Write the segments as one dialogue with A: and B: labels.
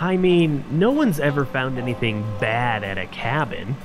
A: I mean, no one's ever found anything bad at a cabin.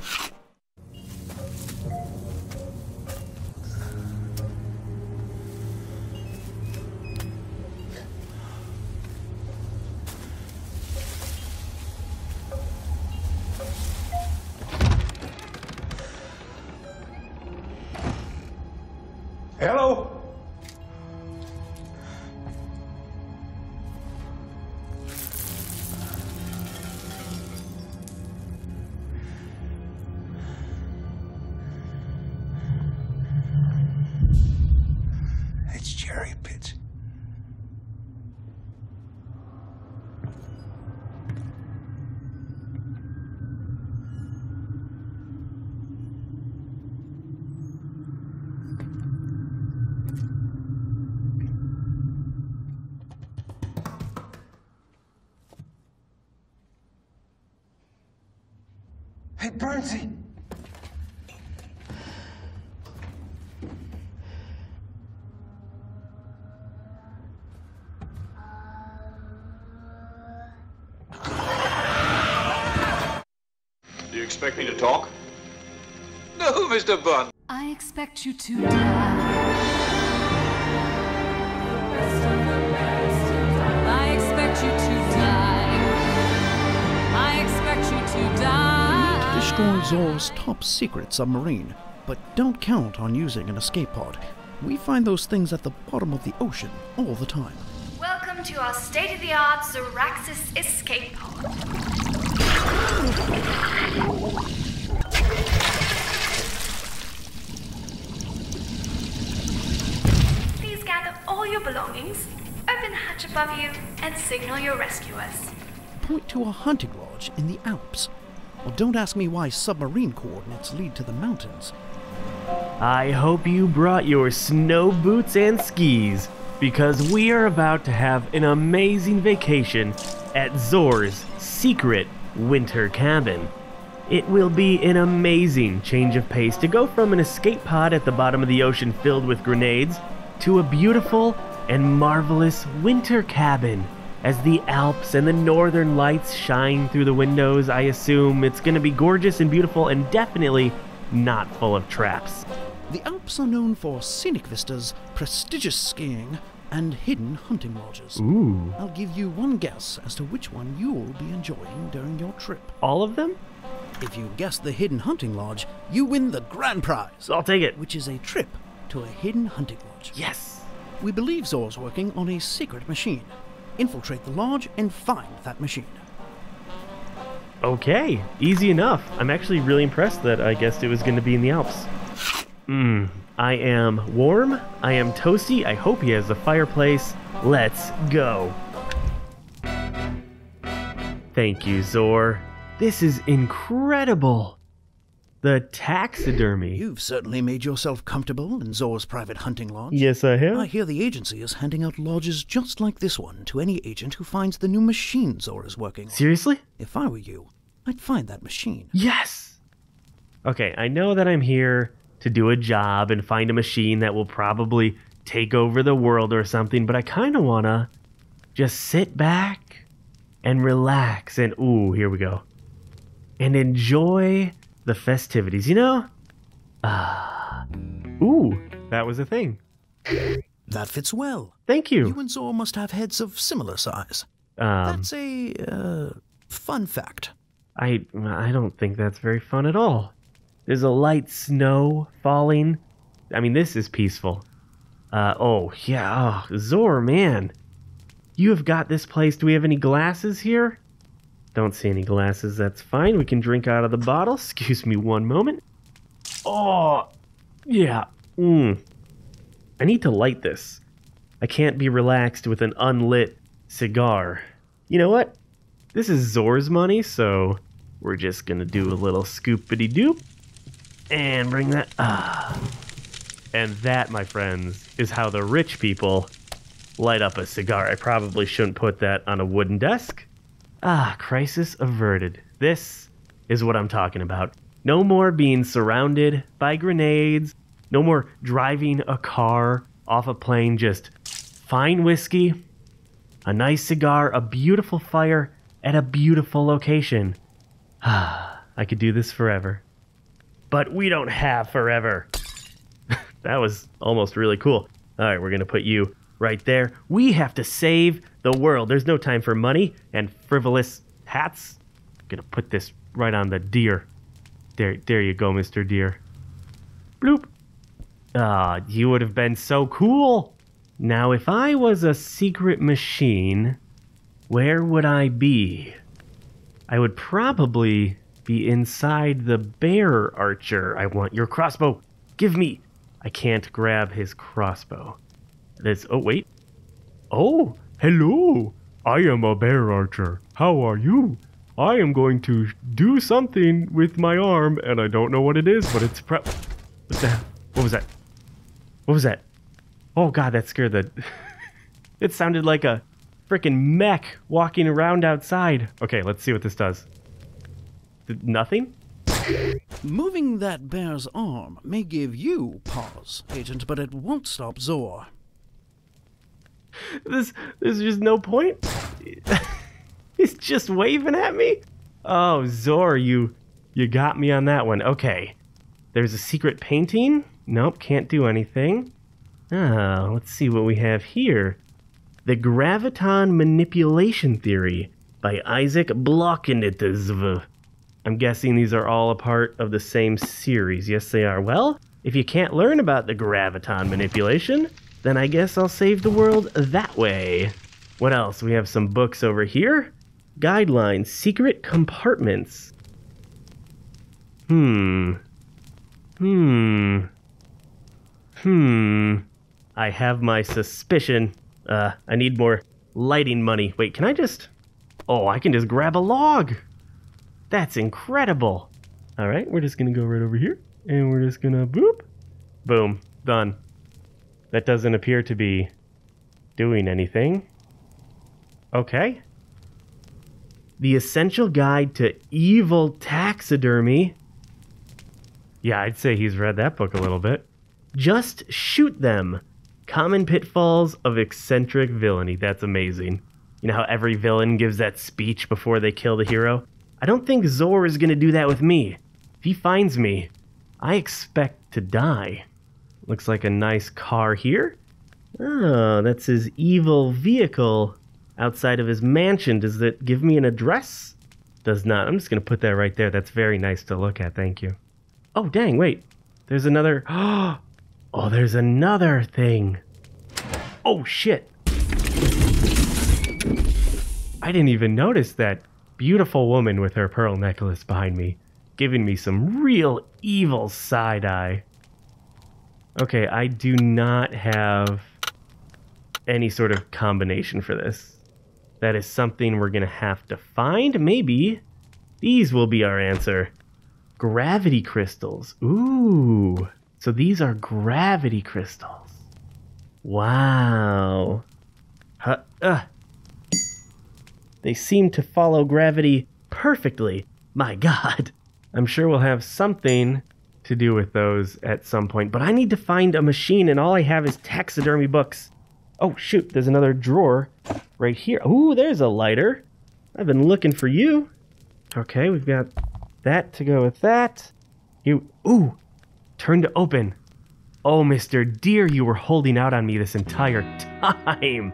B: Bernsey!
C: Do you expect me to talk? No, Mr. Bond.
D: I expect you to die.
E: Destroy Zor's top secret submarine, but don't count on using an escape pod. We find those things at the bottom of the ocean all the time.
F: Welcome to our state of the art Zoraxis escape pod. Please gather all your belongings, open the hatch above you, and signal your rescuers.
E: Point to a hunting lodge in the Alps. Well, don't ask me why submarine coordinates lead to the mountains.
A: I hope you brought your snow boots and skis because we are about to have an amazing vacation at Zor's secret winter cabin. It will be an amazing change of pace to go from an escape pod at the bottom of the ocean filled with grenades to a beautiful and marvelous winter cabin. As the Alps and the northern lights shine through the windows, I assume it's going to be gorgeous and beautiful and definitely not full of traps.
E: The Alps are known for scenic vistas, prestigious skiing, and hidden hunting lodges.
A: Ooh.
E: I'll give you one guess as to which one you'll be enjoying during your trip.
A: All of them?
E: If you guess the hidden hunting lodge, you win the grand prize,
A: I'll take it.
E: which is a trip to a hidden hunting lodge.
A: Yes.
E: We believe Zor's working on a secret machine. Infiltrate the lodge and find that machine.
A: Okay, easy enough. I'm actually really impressed that I guessed it was going to be in the Alps. Mmm, I am warm, I am toasty, I hope he has a fireplace. Let's go. Thank you, Zor. This is incredible. The taxidermy.
E: You've certainly made yourself comfortable in Zor's private hunting lodge.
A: Yes, I have.
E: I hear the agency is handing out lodges just like this one to any agent who finds the new machine Zor is working on.
A: Seriously?
E: If I were you, I'd find that machine.
A: Yes! Okay, I know that I'm here to do a job and find a machine that will probably take over the world or something, but I kind of want to just sit back and relax and, ooh, here we go, and enjoy the festivities, you know? Ah. ooh, that was a thing.
E: That fits well.
A: Thank you.
E: You and Zor must have heads of similar size.
A: um,
E: That's a uh, fun fact.
A: I I don't think that's very fun at all. There's a light snow falling. I mean, this is peaceful. Uh, oh yeah, oh, Zor, man, you have got this place. Do we have any glasses here? Don't see any glasses. That's fine. We can drink out of the bottle. Excuse me one moment. Oh, yeah. Mm. I need to light this. I can't be relaxed with an unlit cigar. You know what? This is Zor's money, so we're just gonna do a little scoopity doop and bring that. Ah. And that, my friends, is how the rich people light up a cigar. I probably shouldn't put that on a wooden desk. Ah, crisis averted. This is what I'm talking about. No more being surrounded by grenades. No more driving a car off a plane. Just fine whiskey, a nice cigar, a beautiful fire, at a beautiful location. Ah, I could do this forever. But we don't have forever. that was almost really cool. All right, we're going to put you right there. We have to save the world. There's no time for money and frivolous hats. going to put this right on the deer. There there you go, Mr. Deer. Bloop. Ah, you would have been so cool. Now, if I was a secret machine, where would I be? I would probably be inside the bear archer. I want your crossbow. Give me. I can't grab his crossbow. There's. Oh, wait. Oh, hello. I am a bear archer. How are you? I am going to do something with my arm, and I don't know what it is, but it's pre- What the What was that? What was that? Oh god, that scared the... it sounded like a freaking mech walking around outside. Okay, let's see what this does. Th- nothing?
E: Moving that bear's arm may give you pause, Agent, but it won't stop Zor.
A: This, there's just no point. He's just waving at me. Oh, Zor, you, you got me on that one. Okay. There's a secret painting. Nope, can't do anything. Ah, let's see what we have here. The Graviton Manipulation Theory by Isaac Blockenitzv. I'm guessing these are all a part of the same series. Yes, they are. Well, if you can't learn about the Graviton Manipulation, then I guess I'll save the world that way. What else? We have some books over here. Guidelines, secret compartments. Hmm. Hmm. Hmm. I have my suspicion. Uh, I need more lighting money. Wait, can I just. Oh, I can just grab a log. That's incredible. All right, we're just going to go right over here. And we're just going to boop. Boom. Done. That doesn't appear to be doing anything. Okay. The Essential Guide to Evil Taxidermy. Yeah, I'd say he's read that book a little bit. Just shoot them. Common pitfalls of eccentric villainy. That's amazing. You know how every villain gives that speech before they kill the hero? I don't think Zor is going to do that with me. If he finds me, I expect to die. Looks like a nice car here. Oh, that's his evil vehicle outside of his mansion. Does it give me an address? Does not. I'm just going to put that right there. That's very nice to look at. Thank you. Oh, dang, wait. There's another. Oh, there's another thing. Oh, shit. I didn't even notice that beautiful woman with her pearl necklace behind me, giving me some real evil side eye. Okay, I do not have any sort of combination for this. That is something we're going to have to find. Maybe these will be our answer. Gravity crystals. Ooh. So these are gravity crystals. Wow. Huh, uh. They seem to follow gravity perfectly. My god. I'm sure we'll have something to do with those at some point, but I need to find a machine and all I have is taxidermy books. Oh shoot, there's another drawer right here. Ooh, there's a lighter. I've been looking for you. Okay, we've got that to go with that. You, ooh, turn to open. Oh, Mr. Deer, you were holding out on me this entire time.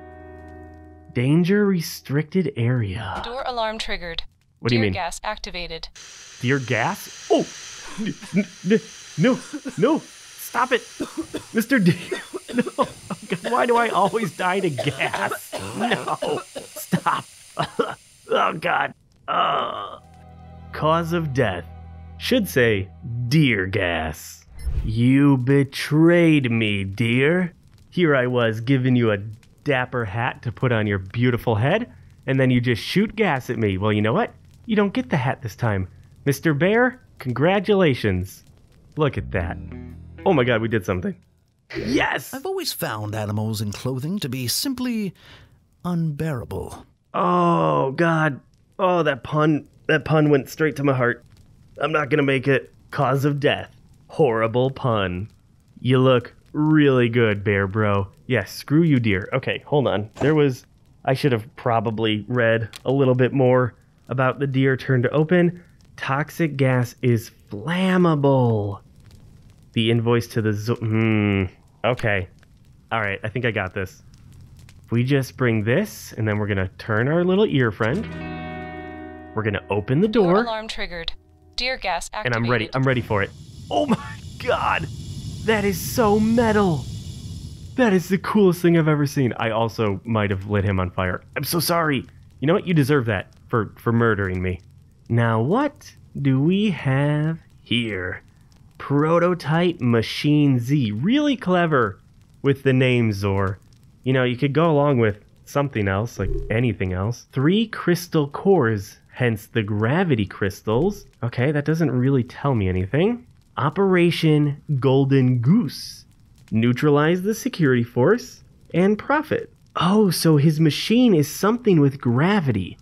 A: Danger restricted area.
G: Door alarm triggered.
A: What do you mean?
G: gas activated.
A: Deer gas? Oh! No, no, stop it! Mr. D. No! Oh, God, why do I always die to gas? No! Stop! Oh, God. Uh, cause of death. Should say, deer gas. You betrayed me, dear. Here I was giving you a dapper hat to put on your beautiful head, and then you just shoot gas at me. Well, you know what? You don't get the hat this time. Mr. Bear, congratulations. Look at that. Oh my god, we did something. Yes!
E: I've always found animals in clothing to be simply unbearable.
A: Oh god. Oh, that pun that pun went straight to my heart. I'm not gonna make it. Cause of death. Horrible pun. You look really good, Bear Bro. Yes, screw you, dear. Okay, hold on. There was I should have probably read a little bit more about the deer turned to open. Toxic gas is flammable. The invoice to the zo- hmm. Okay. All right, I think I got this. We just bring this, and then we're gonna turn our little ear friend. We're gonna open the
G: Door
A: door,
G: alarm triggered. Deer gas
A: and. I'm ready. I'm ready for it. Oh my god, that is so metal. That is the coolest thing I've ever seen. I also might have lit him on fire. I'm so sorry. You know what? You deserve that for for murdering me. Now what do we have here? Prototype Machine Z. Really clever with the name Zor. You know, you could go along with something else, like anything else. Three crystal cores, hence the gravity crystals. Okay, that doesn't really tell me anything. Operation Golden Goose. Neutralize the security force and profit. Oh, so his machine is something with gravity.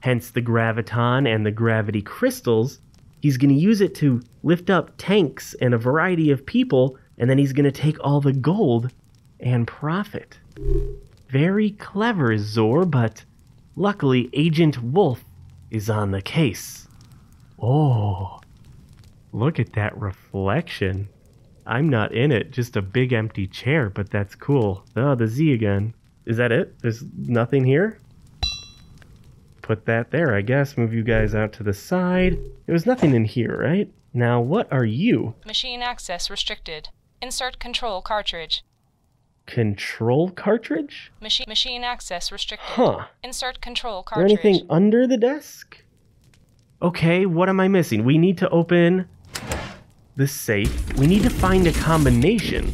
A: Hence the graviton and the gravity crystals. He's going to use it to lift up tanks and a variety of people, and then he's going to take all the gold and profit. Very clever, Zor, but luckily Agent Wolf is on the case. Oh, look at that reflection. I'm not in it, just a big empty chair, but that's cool. Oh, the Z again. Is that it? There's nothing here? Put that there, I guess. Move you guys out to the side. There was nothing in here, right? Now, what are you?
G: Machine access restricted. Insert control cartridge.
A: Control cartridge?
G: Machine machine access restricted.
A: Huh.
G: Insert control cartridge.
A: Is there anything under the desk? Okay, what am I missing? We need to open the safe. We need to find a combination.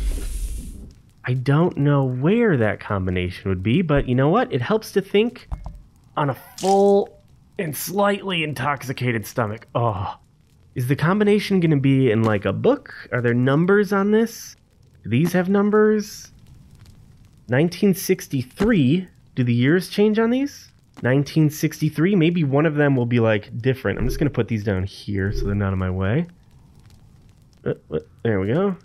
A: I don't know where that combination would be, but you know what? It helps to think on a full and slightly intoxicated stomach. Oh. Is the combination going to be in like a book? Are there numbers on this? Do these have numbers? 1963. Do the years change on these? 1963. Maybe one of them will be like different. I'm just going to put these down here so they're not in my way. Uh. There we go.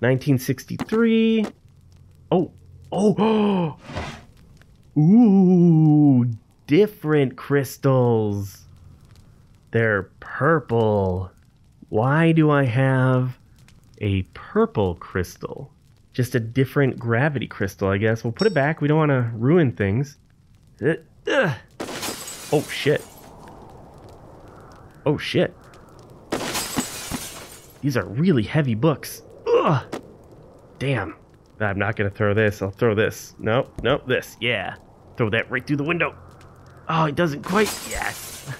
A: 1963. Oh. Oh. Ooh. Different crystals. They're purple. Why do I have a purple crystal? Just a different gravity crystal, I guess. We'll put it back. We don't want to ruin things. Uh, ugh. Oh, shit. Oh, shit. These are really heavy books. Ugh. Damn. I'm not going to throw this. I'll throw this. Nope, nope, this. Yeah. Throw that right through the window. Oh, it doesn't quite. Yes.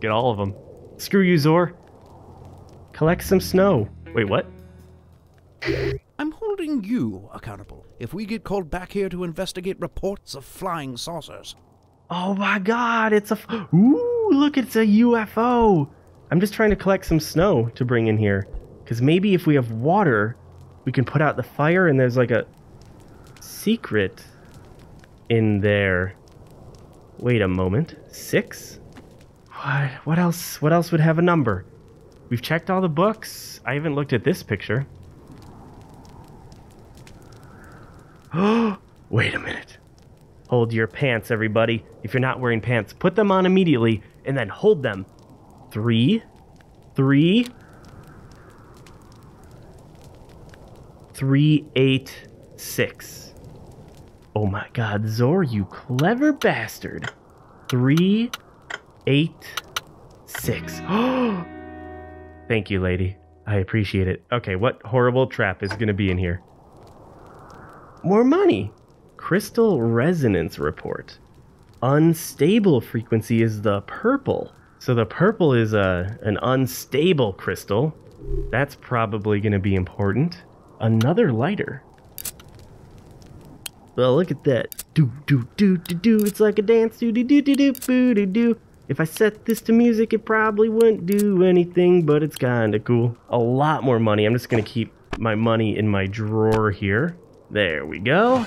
A: Get all of them. Screw you, Zor. Collect some snow. Wait, what?
E: I'm holding you accountable if we get called back here to investigate reports of flying saucers.
A: Oh my god, it's a. F- Ooh, look, it's a UFO. I'm just trying to collect some snow to bring in here. Because maybe if we have water, we can put out the fire and there's like a secret in there. Wait a moment. Six? What, what else? What else would have a number? We've checked all the books. I haven't looked at this picture. Oh, wait a minute. Hold your pants, everybody. If you're not wearing pants, put them on immediately and then hold them. Three, three, three, eight, six. Oh my god, Zor, you clever bastard. Three, eight, six. Thank you, lady. I appreciate it. Okay, what horrible trap is going to be in here? More money. Crystal resonance report. Unstable frequency is the purple. So the purple is a an unstable crystal. That's probably going to be important. Another lighter. Well, look at that. Do do do do do. It's like a dance. Do do do do do boo do do. If I set this to music, it probably wouldn't do anything, but it's kinda cool. A lot more money. I'm just gonna keep my money in my drawer here. There we go.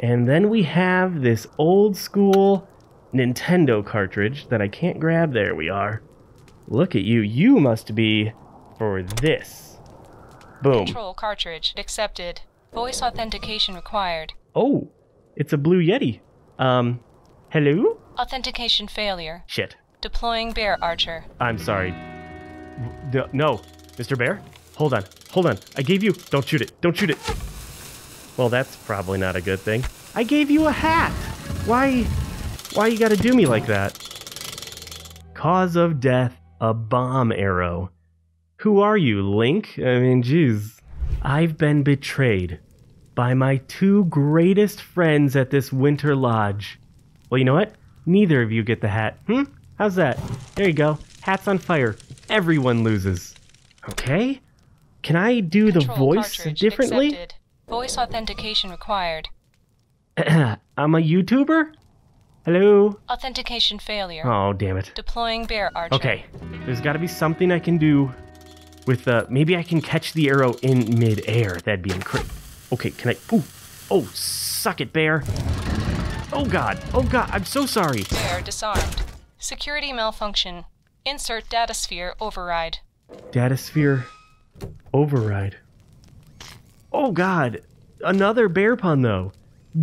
A: And then we have this old school Nintendo cartridge that I can't grab. There we are. Look at you. You must be for this. Boom.
G: Control cartridge accepted. Voice authentication required.
A: Oh, it's a Blue Yeti. Um, hello?
G: Authentication failure.
A: Shit.
G: Deploying bear archer.
A: I'm sorry. D- No, Mr. Bear? Hold on. Hold on. I gave you. Don't shoot it. Don't shoot it. Well, that's probably not a good thing. I gave you a hat. Why? Why you gotta do me like that? Cause of death: a bomb arrow. Who are you, Link? I mean, jeez. I've been betrayed by my two greatest friends at this winter lodge. Well, you know what? Neither of you get the hat. Hmm? How's that? There you go. Hat's on fire. Everyone loses. Okay? Can I do the voice
G: cartridge
A: differently?
G: Accepted. Voice authentication required.
A: I'm a YouTuber? Hello?
G: Authentication failure.
A: Oh, damn it.
G: Deploying bear archer.
A: Okay. There's got to be something I can do with uh maybe I can catch the arrow in midair. That'd be incredible. Okay, can I Ooh. Oh, suck it, bear. Oh god. Oh god. I'm so sorry.
G: Bear disarmed. Security malfunction. Insert data sphere override.
A: Datasphere override. Oh god, another bear pun though.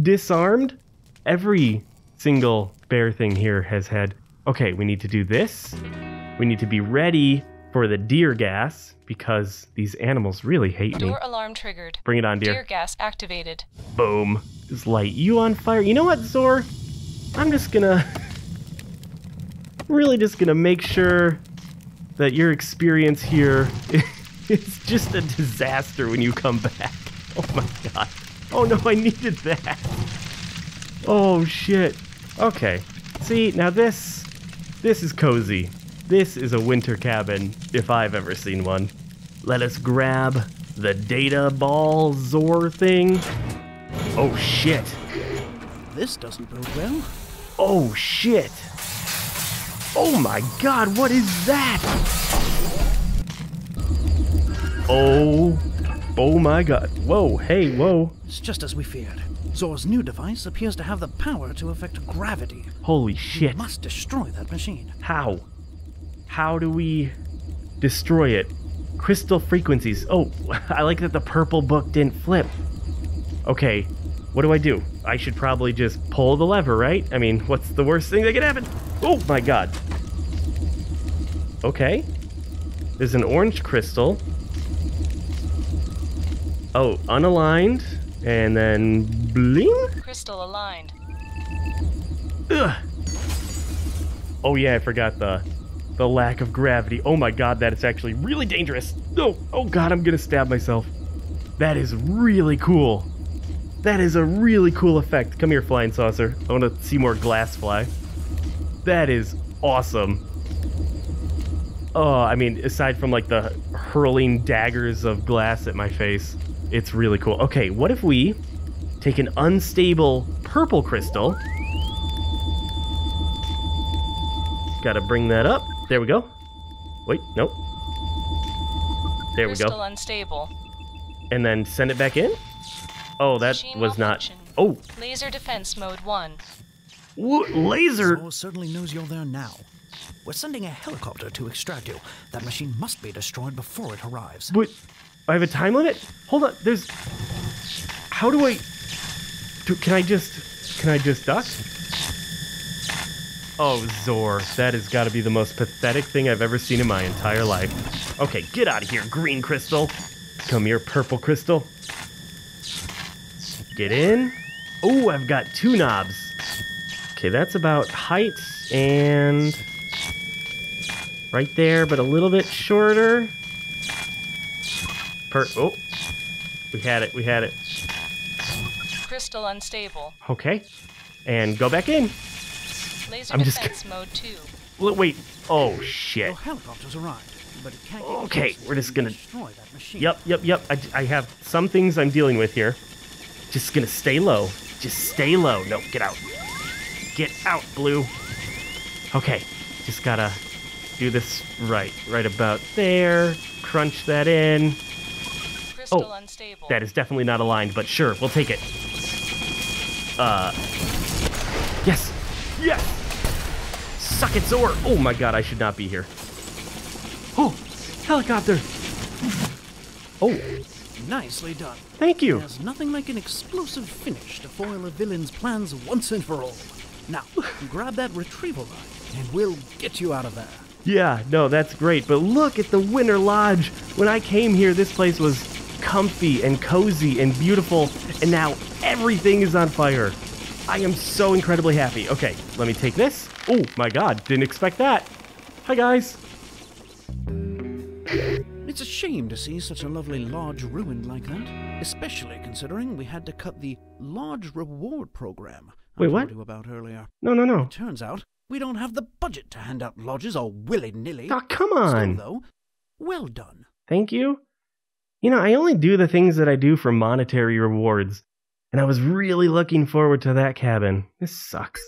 A: Disarmed? Every single bear thing here has had. Okay, we need to do this. We need to be ready for the deer gas because these animals really hate me.
G: Door alarm triggered.
A: Bring it on,
G: Dear
A: deer.
G: gas activated.
A: Boom. Just light you on fire. You know what, Zor? I'm just gonna. really just gonna make sure that your experience here is just a disaster when you come back. Oh my god. Oh no, I needed that. Oh shit. Okay. See, now this. This is cozy. This is a winter cabin, if I've ever seen one. Let us grab the data ball Zor thing. Oh shit.
E: This doesn't bode well.
A: Oh shit. Oh my god, what is that? Oh. Oh my god. Whoa, hey, whoa.
E: It's just as we feared. Zor's new device appears to have the power to affect gravity.
A: Holy shit.
E: We
A: shit.
E: must destroy that machine.
A: How? How do we destroy it? Crystal frequencies. Oh, I like that the purple book didn't flip. Okay, what do I do? I should probably just pull the lever, right? I mean, what's the worst thing that could happen? Oh my god. Okay. There's an orange crystal. Oh, unaligned. And then bling?
G: Crystal aligned.
A: Ugh. Oh yeah, I forgot the the lack of gravity. Oh my god, that is actually really dangerous. No, oh god, I'm gonna stab myself. That is really cool. That is a really cool effect. Come here, flying saucer. I want to see more glass fly. That is awesome. Oh, I mean, aside from like the hurling daggers of glass at my face, it's really cool. Okay, what if we take an unstable purple crystal? Gotta bring that up. There we go. Wait, nope. There we
G: Crystal
A: go.
G: unstable.
A: And then send it back in? Oh, that
G: Machine
A: was not. Oh,
G: Laser defense mode 1.
A: wo- laser.
E: Zor certainly knows you're there now. We're sending a helicopter to extract you. That machine must be destroyed before it arrives.
A: But I have a time limit. Hold on. There's. How do I? Do, can I just? Can I just duck? Oh, Zor, that has got to be the most pathetic thing I've ever seen in my entire life. Okay, get out of here, green crystal. Come here, purple crystal. Get in. Oh, I've got two knobs. Okay, that's about height and right there, but a little bit shorter. Per oh, we had it. We had it.
G: Crystal unstable.
A: Okay, and go back in.
G: Laser
A: I'm just
G: defense mode 2.
A: L- Wait. Oh
E: Your
A: shit.
E: helicopter's arrived, but it can't
A: Okay, we're just gonna-
E: destroy that machine.
A: Yep, yep, yep. I, I have some things I'm dealing with here. Just gonna stay low. Just stay low. No, get out. Get out, Blue. Okay, just gotta do this right. Right about there. Crunch that in.
G: Crystal
A: Oh,
G: unstable.
A: That is definitely not aligned, but sure, we'll take it. Uh. Yes! Yes! Suck it, Zor! Oh my god, I should not be here. Oh! Helicopter! Oh,
E: Nicely done.
A: thank you!
E: There's nothing like an explosive finish to foil a villain's plans once and for all. Now, grab that retrieval line, and we'll get you out of there.
A: Yeah, no, that's great. But look at the Winter Lodge. When I came here, this place was comfy and cozy and beautiful, and now everything is on fire. I am so incredibly happy. Okay, let me take this. Oh my god, didn't expect that. Hi, guys.
E: It's a shame to see such a lovely lodge ruined like that, especially considering we had to cut the lodge reward program I
A: Wait,
E: told
A: what?
E: you about earlier.
A: No, no, no.
E: Turns out we don't have the budget to hand out lodges all willy-nilly.
A: Oh, come on.
E: Still,
A: on.
E: though, well done.
A: Thank you. You know, I only do the things that I do for monetary rewards, and I was really looking forward to that cabin. This sucks.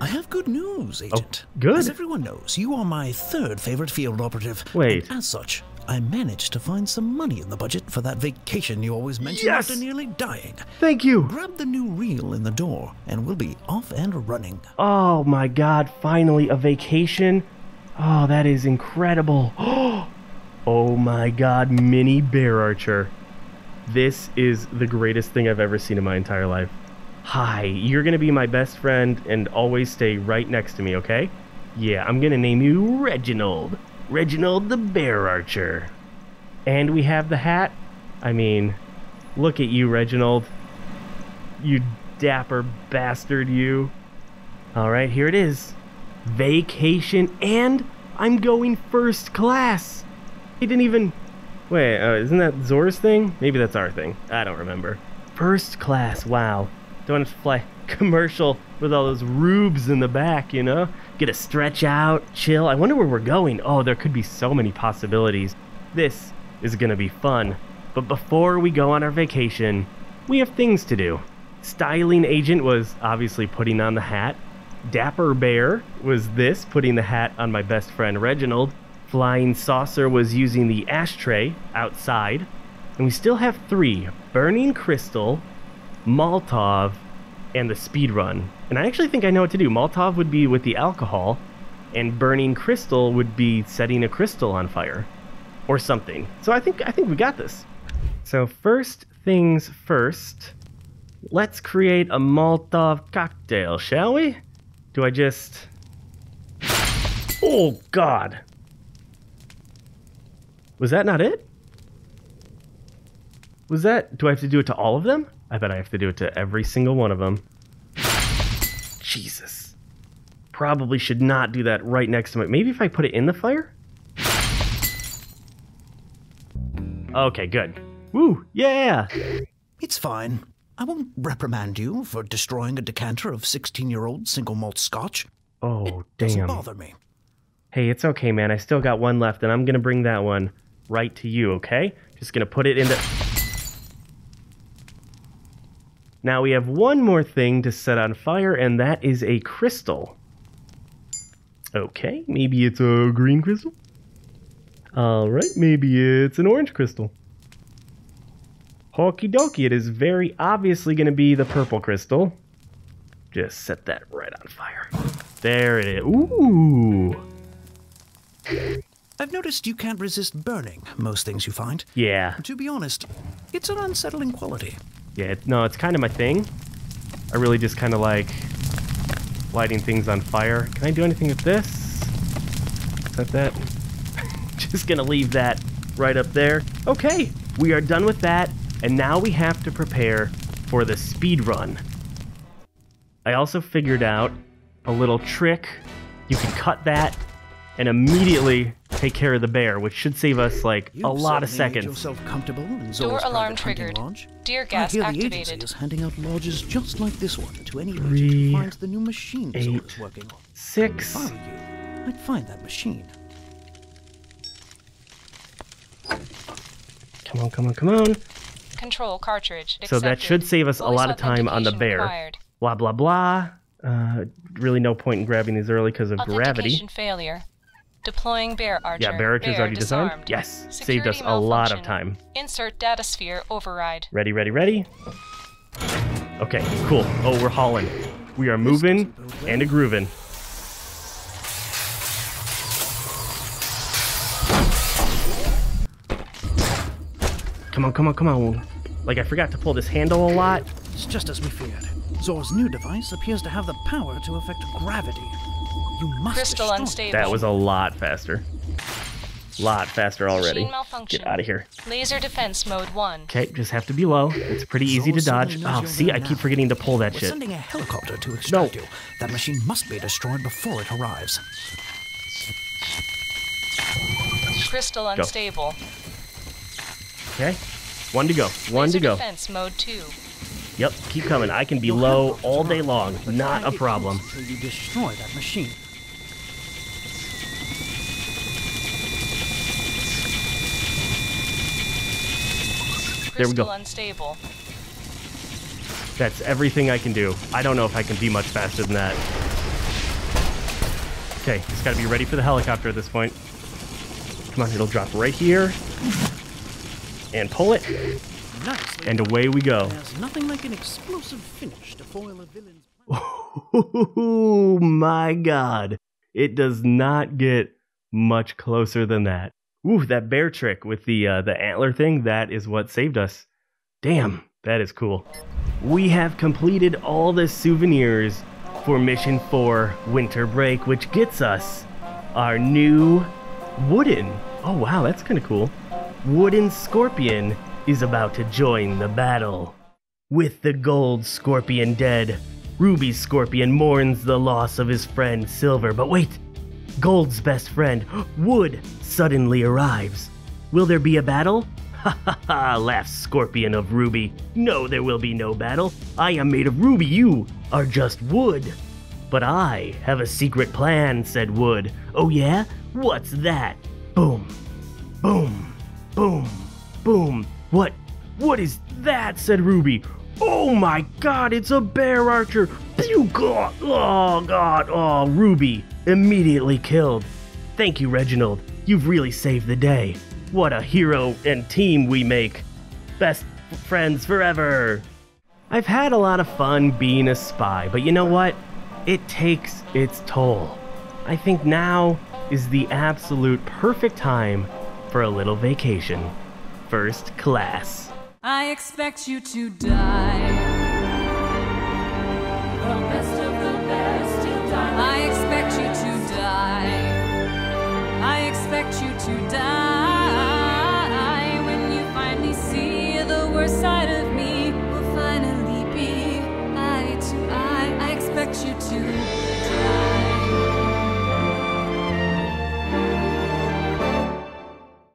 E: I have good news, oh, Agent.
A: Oh, good.
E: As everyone knows, you are my third favorite field operative.
A: Wait.
E: As such, I managed to find some money in the budget for that vacation you always mention
A: Yes!
E: after nearly dying.
A: Thank you.
E: Grab the new reel in the door, and we'll be off and running.
A: Oh my god, finally a vacation. Oh, that is incredible. Oh my god, mini bear archer. This is the greatest thing I've ever seen in my entire life. Hi, you're gonna be my best friend and always stay right next to me, okay? Yeah, I'm gonna name you Reginald. Reginald the bear archer. And we have the hat. I mean, look at you, Reginald. You dapper bastard, you. All right, here it is. Vacation, and I'm going first class. He didn't even. Wait, uh, isn't that Zor's thing? Maybe that's our thing. I don't remember. First class, wow. Don't have to fly commercial with all those rubes in the back, you know? Get a stretch out, chill. I wonder where we're going. Oh, there could be so many possibilities. This is gonna be fun. But before we go on our vacation, we have things to do. Styling Agent was obviously putting on the hat. Dapper Bear was this, putting the hat on my best friend Reginald. Flying Saucer was using the ashtray outside. And we still have three Burning Crystal, Molotov, and the speed run. And I actually think I know what to do. Molotov would be with the alcohol, and Burning Crystal would be setting a crystal on fire. Or something. So I think I think we got this. So first things first, let's create a Molotov cocktail, shall we? Do I just Oh god. Was that not it? Was that do I have to do it to all of them? I bet I have to do it to every single one of them. Jesus. Probably should not do that right next to my maybe if I put it in the fire? Okay, good. Woo, yeah.
E: It's fine. I won't reprimand you for destroying a decanter of 16 year old single malt scotch.
A: Oh,
E: it
A: damn.
E: Doesn't bother me.
A: Hey, it's okay, man. I still got one left, and I'm gonna bring that one right to you, okay? Just gonna put it in the. Now we have one more thing to set on fire, and that is a crystal. Okay, maybe it's a green crystal? Alright, maybe it's an orange crystal. Okie dokie, it is very obviously gonna be the purple crystal. Just set that right on fire. There it is. Ooh!
E: I've noticed you can't resist burning most things you find.
A: Yeah.
E: To be honest, it's an unsettling quality.
A: Yeah, it, no, it's kind of my thing. I really just kind of like lighting things on fire. Can I do anything with this? Is that that? just gonna leave that right up there. Okay, we are done with that, and now we have to prepare for the speed run. I also figured out a little trick. You can cut that and immediately take care of the bear, which should save us like a
E: You've
A: lot of
E: certainly made
A: seconds.
E: yourself comfortable in
G: Door alarm
E: private hunting
G: triggered.
E: lodge.
G: Deer
E: I
G: gas
E: hear the agency
G: activated.
E: is handing out lodges just like this one to any agent
A: Three,
E: who finds the new machine
A: eight,
E: Zora's working on.
A: Six.
E: If I were you, I'd find that machine.
A: Come on, come on, come on.
G: Control cartridge.
A: So that should save us a lot of time on the bear.
G: required.
A: Blah blah blah. Uh, really no point in grabbing these early because of gravity.
G: Authentication failure. Deploying bear archer.
A: Yeah, bear archer's already designed.
G: disarmed.
A: Yes, saved us a lot of time.
G: Insert data sphere override.
A: Ready, ready, ready. Okay, cool. Oh, we're hauling. We are moving and a grooving. Come on, come on, come on. Like I forgot to pull this handle a lot.
E: It's just as we feared. Zor's new device appears to have the power to affect gravity. You must
G: Crystal
E: destroy
G: unstable.
A: That was a lot faster. Lot faster already. Get out of here.
G: Laser defense mode 1.
A: Okay, just have to be low. It's pretty easy to dodge. Oh, see,
E: there
A: I keep forgetting to pull that
E: We're
A: shit.
E: sending a helicopter to extract
A: No.
E: you. That machine must be destroyed before it arrives.
G: Crystal unstable.
A: Okay, one to go. One
G: Laser
A: to go.
G: defense mode 2.
A: Yep, keep coming. I can be low all day long. Not a problem.
E: close you destroy that machine.
A: There we go.
G: Unstable.
A: That's everything I can do. I don't know if I can be much faster than that. Okay, just gotta be ready for the helicopter at this point. Come on, it'll drop right here. And pull it,
E: Nicely
A: and away we go.
E: There's nothing like an explosive finish to foil a villain's plan.
A: Oh my god. It does not get much closer than that. Ooh, that bear trick with the uh, the antler thing, that is what saved us. Damn, that is cool. We have completed all the souvenirs for mission 4 Winter Break, which gets us our new wooden. Oh wow, that's kind of cool. Wooden Scorpion is about to join the battle. With the gold scorpion dead, Ruby Scorpion mourns the loss of his friend Silver. But wait! Gold's best friend, Wood, suddenly arrives. Will there be a battle? Ha ha ha, laughs Scorpion of Ruby. No, there will be no battle. I am made of ruby, you are just wood. But I have a secret plan, said Wood. Oh yeah? What's that? Boom. Boom. Boom. Boom. What? What is that? said Ruby. Oh my god, it's a bear archer! God! Oh god! Oh, Ruby! Immediately killed. Thank you, Reginald. You've really saved the day. What a hero and team we make. Best friends forever. I've had a lot of fun being a spy, but you know what? It takes its toll. I think now is the absolute perfect time for a little vacation. First class.
D: I expect you to die. The best of the best till dying. I expect you to die. I expect you to die.
G: When you finally see the worst side of me, we'll finally be eye to eye. I expect you to